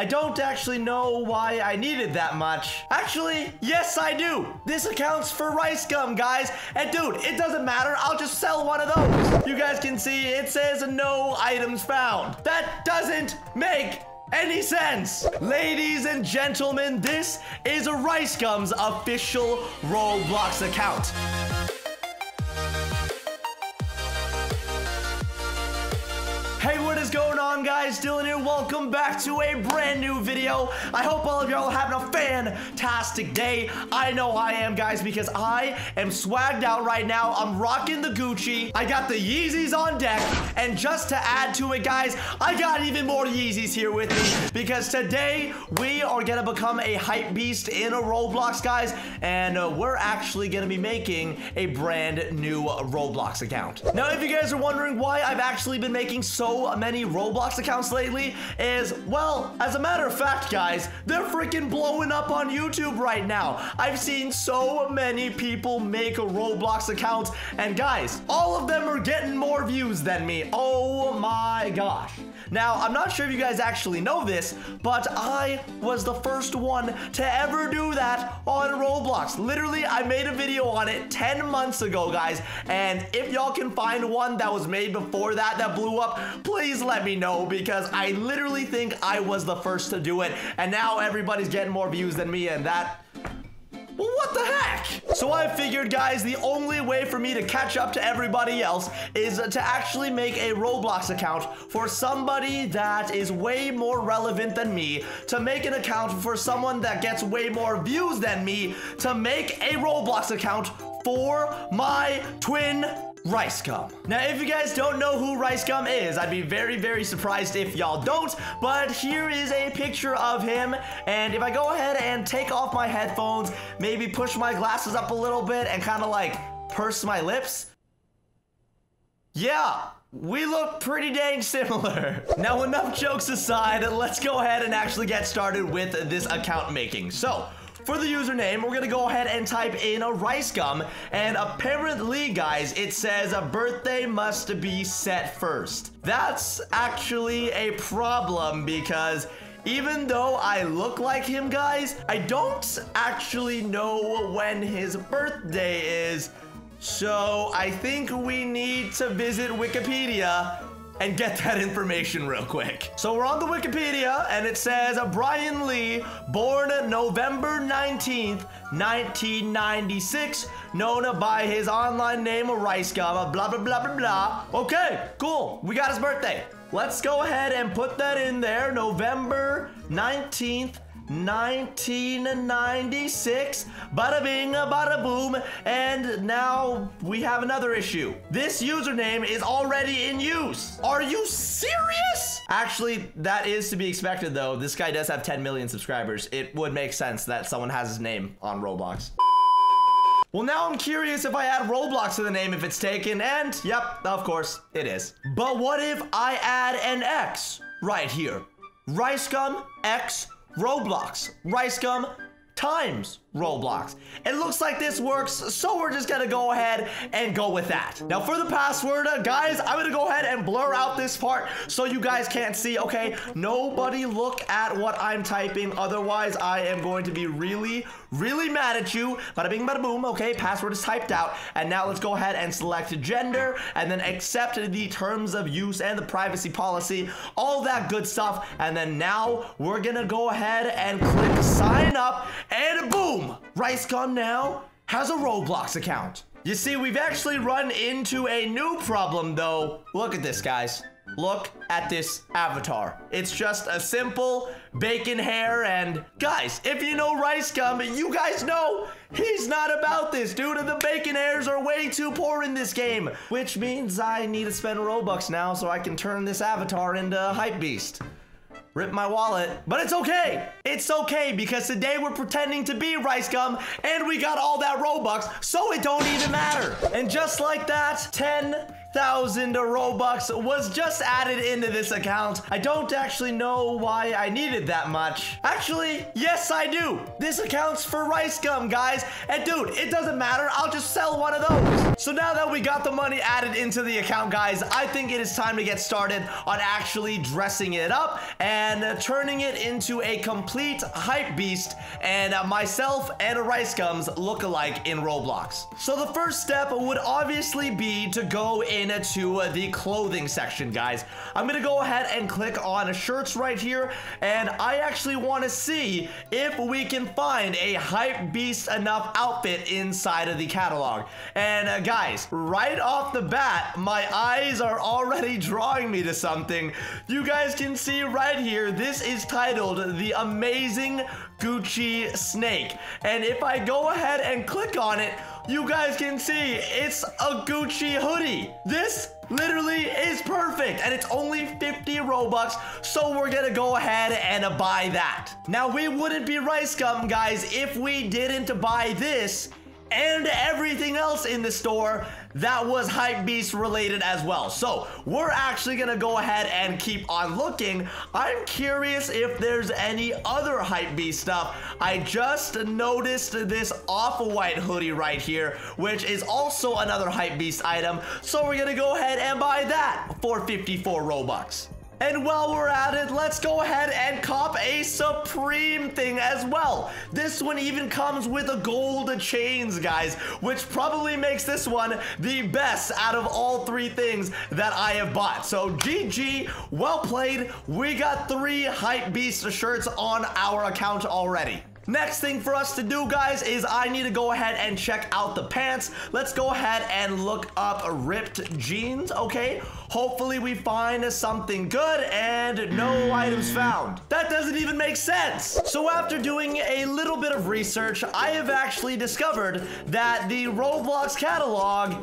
I don't actually know why I needed that much. Actually, yes, I do. This accounts for rice gum, guys. And dude, it doesn't matter. I'll just sell one of those. You guys can see it says no items found. That doesn't make any sense. Ladies and gentlemen, this is Rice Gums official Roblox account. On, guys? Dylan here. Welcome back to a brand new video. I hope all of y'all are having a fantastic day. I know I am, guys, because I am swagged out right now. I'm rocking the Gucci. I got the Yeezys on deck. And just to add to it, guys, I got even more Yeezys here with me because today we are going to become a hype beast in a Roblox, guys. And uh, we're actually going to be making a brand new Roblox account. Now, if you guys are wondering why I've actually been making so many Roblox accounts lately is, well, as a matter of fact, guys, they're freaking blowing up on YouTube right now. I've seen so many people make a Roblox account, and guys, all of them are getting more views than me. Oh my gosh. Now, I'm not sure if you guys actually know this, but I was the first one to ever do that on Roblox. Literally, I made a video on it 10 months ago, guys, and if y'all can find one that was made before that that blew up, please let me know because I literally think I was the first to do it, and now everybody's getting more views than me, and that well, what the heck? So I figured, guys, the only way for me to catch up to everybody else is to actually make a Roblox account for somebody that is way more relevant than me, to make an account for someone that gets way more views than me, to make a Roblox account for my twin Rice Gum. Now, if you guys don't know who Rice Gum is, I'd be very, very surprised if y'all don't, but here is a picture of him, and if I go ahead and take off my headphones, maybe push my glasses up a little bit and kind of like purse my lips, yeah, we look pretty dang similar. Now, enough jokes aside, let's go ahead and actually get started with this account making. So, for the username, we're gonna go ahead and type in a rice gum. And apparently, guys, it says a birthday must be set first. That's actually a problem because even though I look like him, guys, I don't actually know when his birthday is. So I think we need to visit Wikipedia and get that information real quick. So we're on the Wikipedia and it says Brian Lee, born November 19th, 1996, known by his online name Rice Gum, blah, blah, blah, blah, blah. Okay, cool. We got his birthday. Let's go ahead and put that in there, November 19th, 1996. Bada bing, bada boom. And now we have another issue. This username is already in use. Are you serious? Actually, that is to be expected though. This guy does have 10 million subscribers. It would make sense that someone has his name on Roblox. Well, now I'm curious if I add Roblox to the name if it's taken, and yep, of course, it is. But what if I add an X right here? Rice Gum X Roblox, Rice Gum times Roblox. It looks like this works, so we're just gonna go ahead and go with that. Now for the password, uh, guys, I'm gonna go ahead and blur out this part so you guys can't see, okay? Nobody look at what I'm typing, otherwise I am going to be really, really mad at you. Bada bing, bada boom, okay, password is typed out. And now let's go ahead and select gender, and then accept the terms of use and the privacy policy, all that good stuff. And then now we're gonna go ahead and click sign up, and boom! Rice Gum now has a Roblox account. You see, we've actually run into a new problem though. Look at this, guys. Look at this avatar. It's just a simple bacon hair and guys, if you know Rice Gum, you guys know he's not about this, dude. And the bacon hairs are way too poor in this game, which means I need to spend Robux now so I can turn this avatar into a hype beast. Rip my wallet. But it's okay. It's okay because today we're pretending to be Rice Gum and we got all that Robux, so it don't even matter. And just like that, 10 thousand Robux was just added into this account. I don't actually know why I needed that much. Actually, yes, I do. This accounts for rice gum, guys. And dude, it doesn't matter. I'll just sell one of those. So now that we got the money added into the account, guys, I think it is time to get started on actually dressing it up and turning it into a complete hype beast and uh, myself and rice gums look alike in Roblox. So the first step would obviously be to go in into the clothing section, guys. I'm gonna go ahead and click on shirts right here, and I actually want to see if we can find a hype beast enough outfit inside of the catalog. And uh, guys, right off the bat, my eyes are already drawing me to something. You guys can see right here, this is titled The Amazing Gucci Snake. And if I go ahead and click on it, you guys can see it's a Gucci hoodie. This literally is perfect and it's only 50 Robux. So we're gonna go ahead and buy that. Now we wouldn't be Rice Gum guys if we didn't buy this and everything else in the store that was Hypebeast related as well. So we're actually gonna go ahead and keep on looking. I'm curious if there's any other Hypebeast stuff. I just noticed this off-white hoodie right here, which is also another Hypebeast item. So we're gonna go ahead and buy that for 54 Robux. And while we're at it, let's go ahead and cop a Supreme thing as well. This one even comes with a gold chains, guys, which probably makes this one the best out of all three things that I have bought. So GG, well played. We got three Hype Beast shirts on our account already. Next thing for us to do, guys, is I need to go ahead and check out the pants. Let's go ahead and look up ripped jeans, okay? Hopefully we find something good and no items found. That doesn't even make sense. So after doing a little bit of research, I have actually discovered that the Roblox catalog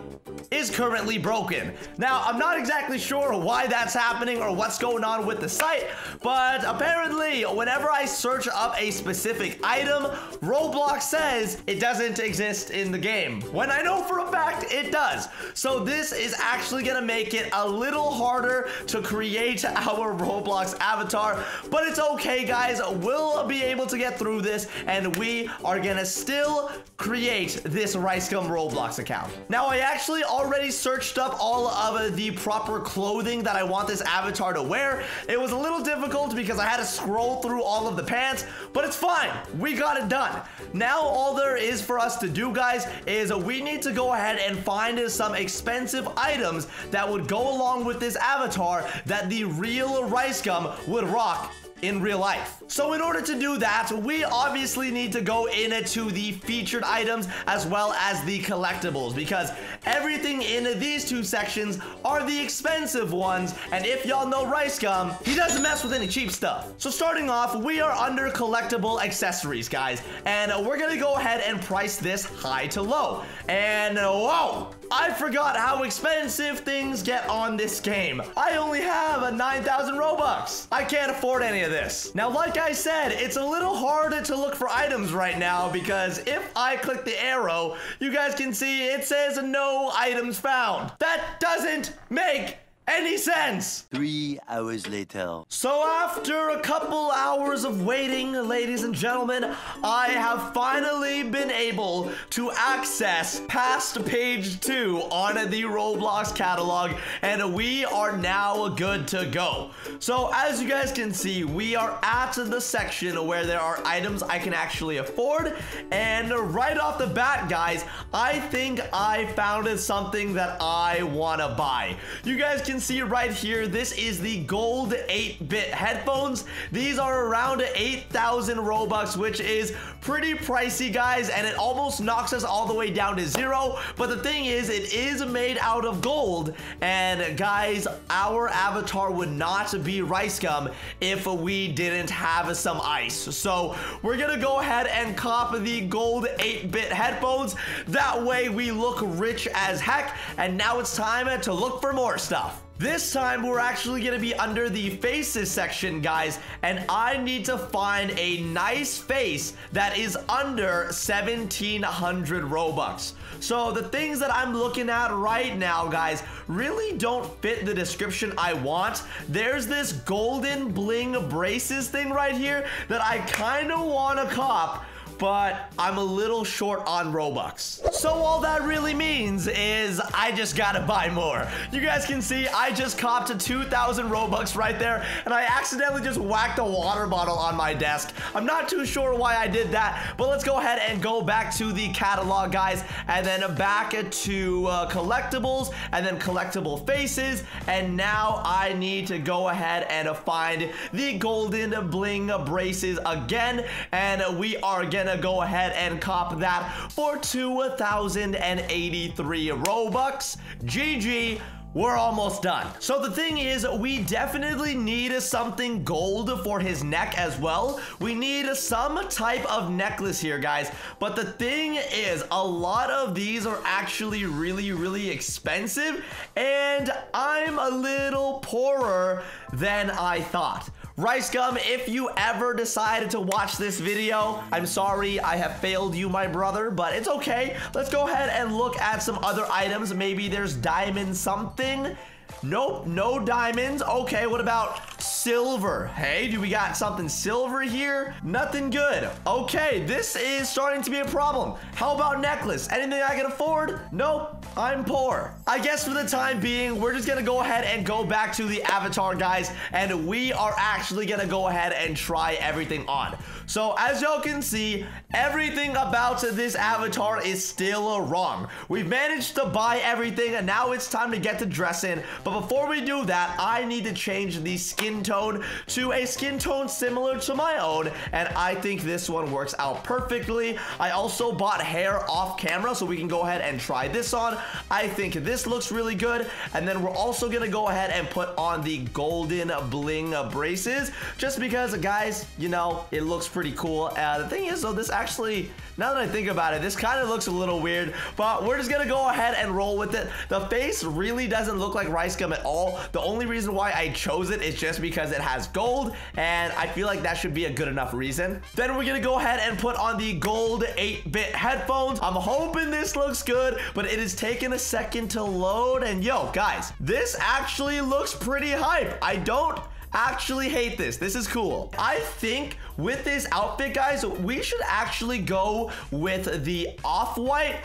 is currently broken. Now, I'm not exactly sure why that's happening or what's going on with the site, but apparently, whenever I search up a specific item, Roblox says it doesn't exist in the game. When I know for a fact it does. So this is actually gonna make it a little harder to create our Roblox avatar, but it's okay, guys. We'll be able to get through this, and we are gonna still create this Rice Gum Roblox account. Now, I actually already searched up all of the proper clothing that I want this avatar to wear. It was a little difficult because I had to scroll through all of the pants, but it's fine. We got it done. Now, all there is for us to do, guys, is we need to go ahead and find some expensive items that would go along with this avatar that the real Rice Gum would rock in real life. So in order to do that, we obviously need to go into the featured items as well as the collectibles because everything in these two sections are the expensive ones. And if y'all know Rice Gum, he doesn't mess with any cheap stuff. So starting off, we are under collectible accessories, guys. And we're gonna go ahead and price this high to low. And whoa, I forgot how expensive things get on this game. I only have a 9,000 Robux. I can't afford any of this. Now, like I said, it's a little harder to look for items right now because if I click the arrow, you guys can see it says no items found. That doesn't make any sense. Three hours later. So after a couple hours of waiting, ladies and gentlemen, I have finally been able to access past page two on the Roblox catalog, and we are now good to go. So as you guys can see, we are at the section where there are items I can actually afford, and right off the bat, guys, I think I found something that I want to buy. You guys can can see right here, this is the gold 8-bit headphones. These are around 8,000 Robux, which is pretty pricey, guys, and it almost knocks us all the way down to zero. But the thing is, it is made out of gold, and guys, our avatar would not be Rice Gum if we didn't have some ice. So we're gonna go ahead and cop the gold 8-bit headphones. That way we look rich as heck, and now it's time to look for more stuff. This time, we're actually going to be under the faces section, guys, and I need to find a nice face that is under 1,700 Robux. So the things that I'm looking at right now, guys, really don't fit the description I want. There's this golden bling braces thing right here that I kind of want to cop, but I'm a little short on Robux. So all that really means is I just gotta buy more. You guys can see I just copped to 2,000 Robux right there, and I accidentally just whacked a water bottle on my desk. I'm not too sure why I did that, but let's go ahead and go back to the catalog, guys, and then back to uh, collectibles, and then collectible faces, and now I need to go ahead and find the golden bling braces again, and we are gonna gonna go ahead and cop that for 2,083 Robux. GG. We're almost done. So the thing is, we definitely need something gold for his neck as well. We need some type of necklace here, guys. But the thing is, a lot of these are actually really, really expensive. And I'm a little poorer than I thought. Rice Gum, if you ever decided to watch this video, I'm sorry I have failed you, my brother, but it's okay. Let's go ahead and look at some other items. Maybe there's diamond something. Nope, no diamonds. Okay, what about silver? Hey, do we got something silver here? Nothing good. Okay, this is starting to be a problem. How about necklace? Anything I can afford? Nope, I'm poor. I guess for the time being, we're just gonna go ahead and go back to the avatar, guys, and we are actually gonna go ahead and try everything on. So as y'all can see, everything about this avatar is still wrong. We've managed to buy everything, and now it's time to get to dressing. But before we do that, I need to change the skin tone to a skin tone similar to my own. And I think this one works out perfectly. I also bought hair off camera so we can go ahead and try this on. I think this looks really good. And then we're also going to go ahead and put on the golden bling braces just because, guys, you know, it looks pretty cool. Uh, the thing is, though, this actually, now that I think about it, this kind of looks a little weird, but we're just going to go ahead and roll with it. The face really doesn't look like Rice Gum at all. The only reason why I chose it is just because it has gold, and I feel like that should be a good enough reason. Then we're gonna go ahead and put on the gold 8-bit headphones. I'm hoping this looks good, but it is taking a second to load. And yo, guys, this actually looks pretty hype. I don't actually hate this. This is cool. I think with this outfit, guys, we should actually go with the off-white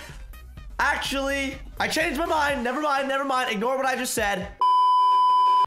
Actually, I changed my mind. Never mind, never mind. Ignore what I just said.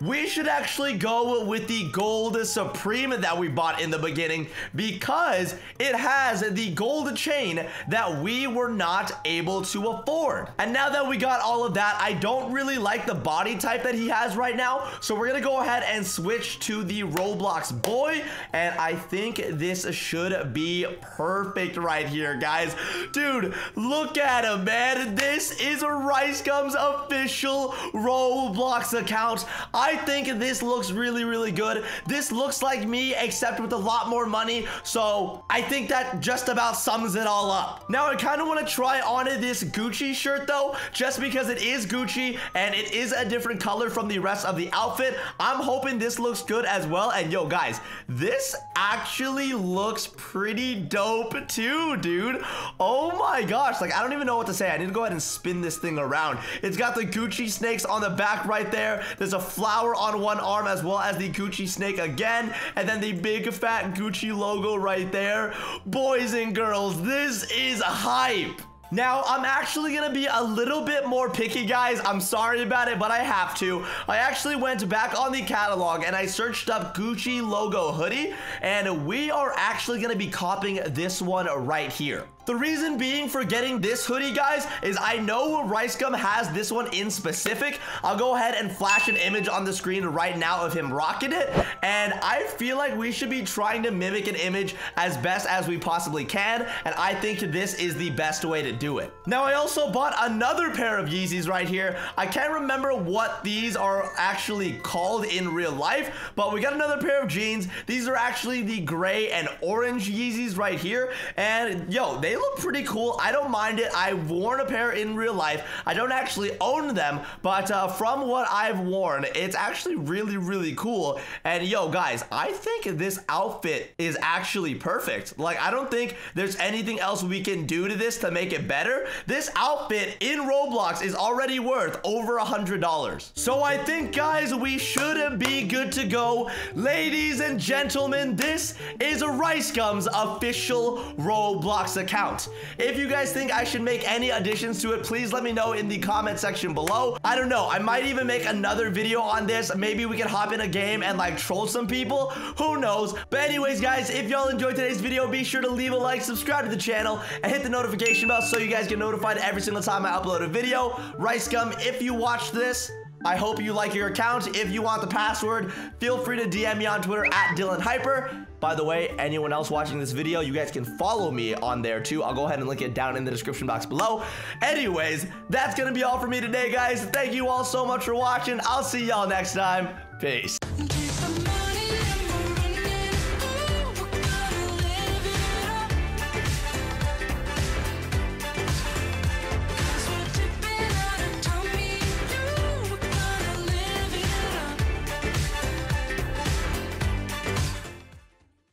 We should actually go with the gold Supreme that we bought in the beginning because it has the gold chain that we were not able to afford. And now that we got all of that, I don't really like the body type that he has right now. So we're gonna go ahead and switch to the Roblox boy. And I think this should be perfect right here, guys. Dude, look at him, man. This is a Rice Gums official Roblox account. I I think this looks really, really good. This looks like me, except with a lot more money. So I think that just about sums it all up. Now, I kind of want to try on this Gucci shirt, though, just because it is Gucci and it is a different color from the rest of the outfit. I'm hoping this looks good as well. And yo, guys, this actually looks pretty dope too, dude. Oh my gosh. Like, I don't even know what to say. I need to go ahead and spin this thing around. It's got the Gucci snakes on the back right there. There's a flower flower on one arm as well as the Gucci snake again. And then the big fat Gucci logo right there. Boys and girls, this is hype. Now, I'm actually going to be a little bit more picky, guys. I'm sorry about it, but I have to. I actually went back on the catalog and I searched up Gucci logo hoodie, and we are actually going to be copying this one right here. The reason being for getting this hoodie, guys, is I know Rice Gum has this one in specific. I'll go ahead and flash an image on the screen right now of him rocking it. And I feel like we should be trying to mimic an image as best as we possibly can. And I think this is the best way to do it. Now, I also bought another pair of Yeezys right here. I can't remember what these are actually called in real life, but we got another pair of jeans. These are actually the gray and orange Yeezys right here. And yo, they they look pretty cool. I don't mind it. I've worn a pair in real life. I don't actually own them, but uh, from what I've worn, it's actually really, really cool. And yo, guys, I think this outfit is actually perfect. Like, I don't think there's anything else we can do to this to make it better. This outfit in Roblox is already worth over a $100. So I think, guys, we should be good to go. Ladies and gentlemen, this is a Rice Gums official Roblox account. If you guys think I should make any additions to it, please let me know in the comment section below. I don't know. I might even make another video on this. Maybe we can hop in a game and like troll some people. Who knows? But anyways, guys, if y'all enjoyed today's video, be sure to leave a like, subscribe to the channel, and hit the notification bell so you guys get notified every single time I upload a video. Rice Gum, if you watch this, I hope you like your account. If you want the password, feel free to DM me on Twitter at Dylan Hyper. By the way, anyone else watching this video, you guys can follow me on there too. I'll go ahead and link it down in the description box below. Anyways, that's gonna be all for me today, guys. Thank you all so much for watching. I'll see y'all next time. Peace.